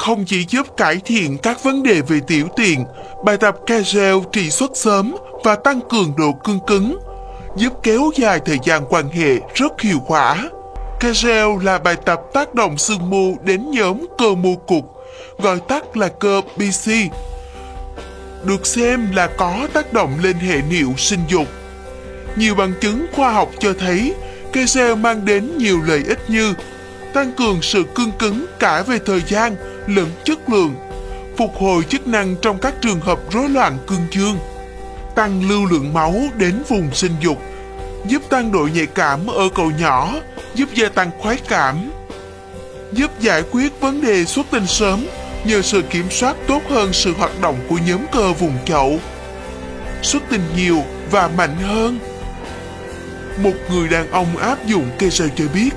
không chỉ giúp cải thiện các vấn đề về tiểu tiện, bài tập Kegel trị xuất sớm và tăng cường độ cương cứng, giúp kéo dài thời gian quan hệ rất hiệu quả. Kegel là bài tập tác động xương mu đến nhóm cơ mu cục, gọi tắt là cơ BC, được xem là có tác động lên hệ niệu sinh dục. Nhiều bằng chứng khoa học cho thấy Kegel mang đến nhiều lợi ích như tăng cường sự cương cứng cả về thời gian lẫn chất lượng, phục hồi chức năng trong các trường hợp rối loạn cương dương, tăng lưu lượng máu đến vùng sinh dục, giúp tăng độ nhạy cảm ở cậu nhỏ, giúp gia tăng khoái cảm, giúp giải quyết vấn đề xuất tinh sớm nhờ sự kiểm soát tốt hơn sự hoạt động của nhóm cơ vùng chậu. Xuất tinh nhiều và mạnh hơn. Một người đàn ông áp dụng cây sơ cho biết,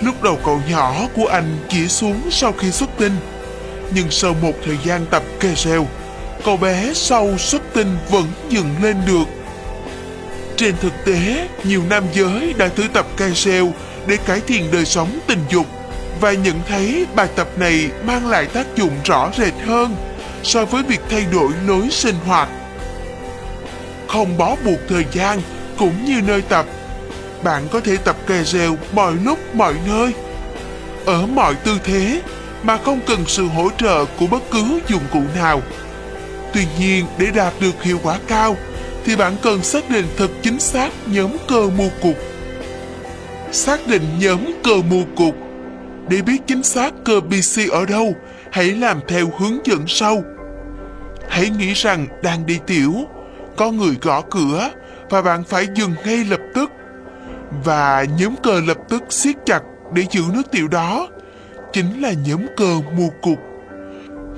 lúc đầu cậu nhỏ của anh chỉ xuống sau khi xuất tinh, nhưng sau một thời gian tập kê reo, cậu bé sau xuất tinh vẫn dừng lên được. Trên thực tế, nhiều nam giới đã thử tập kê reo để cải thiện đời sống tình dục và nhận thấy bài tập này mang lại tác dụng rõ rệt hơn so với việc thay đổi lối sinh hoạt. Không bó buộc thời gian cũng như nơi tập, bạn có thể tập kè rèo mọi lúc mọi nơi, ở mọi tư thế mà không cần sự hỗ trợ của bất cứ dụng cụ nào. Tuy nhiên, để đạt được hiệu quả cao, thì bạn cần xác định thật chính xác nhóm cơ mô cục. Xác định nhóm cơ mô cục để biết chính xác cơ BC ở đâu, hãy làm theo hướng dẫn sau. Hãy nghĩ rằng đang đi tiểu, có người gõ cửa và bạn phải dừng ngay lập tức. Và nhóm cơ lập tức siết chặt để giữ nước tiểu đó chính là nhóm cơ mua cục.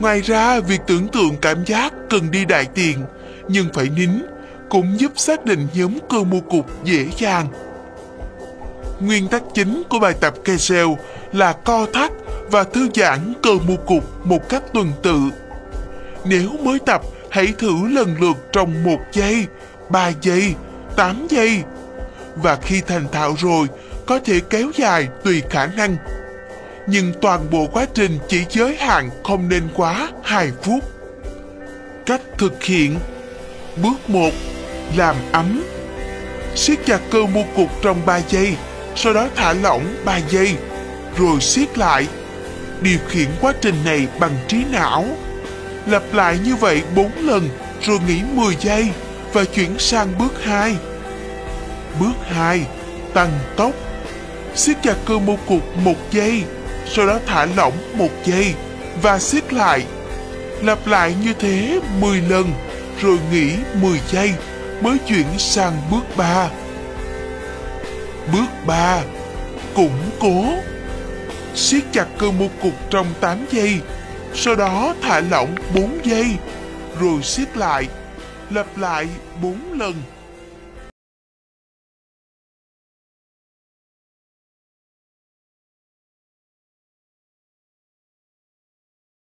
Ngoài ra, việc tưởng tượng cảm giác cần đi đại tiện nhưng phải nín cũng giúp xác định nhóm cơ mua cục dễ dàng. Nguyên tắc chính của bài tập Kegel là co thắt và thư giãn cơ mua cục một cách tuần tự. Nếu mới tập, hãy thử lần lượt trong một giây, 3 giây, 8 giây. Và khi thành thạo rồi, có thể kéo dài tùy khả năng. Nhưng toàn bộ quá trình chỉ giới hạn không nên quá 2 phút. Cách thực hiện Bước 1. Làm ấm siết chặt cơ mô cục trong 3 giây, sau đó thả lỏng 3 giây, rồi siết lại. Điều khiển quá trình này bằng trí não. Lặp lại như vậy 4 lần, rồi nghỉ 10 giây và chuyển sang bước 2. Bước 2. Tăng tốc. siết chặt cơ mô cục 1 giây, sau đó thả lỏng một giây và siết lại. Lặp lại như thế 10 lần, rồi nghỉ 10 giây mới chuyển sang bước 3. Bước 3. Củng cố siết chặt cơ mô cục trong 8 giây, sau đó thả lỏng 4 giây, rồi siết lại, lặp lại 4 lần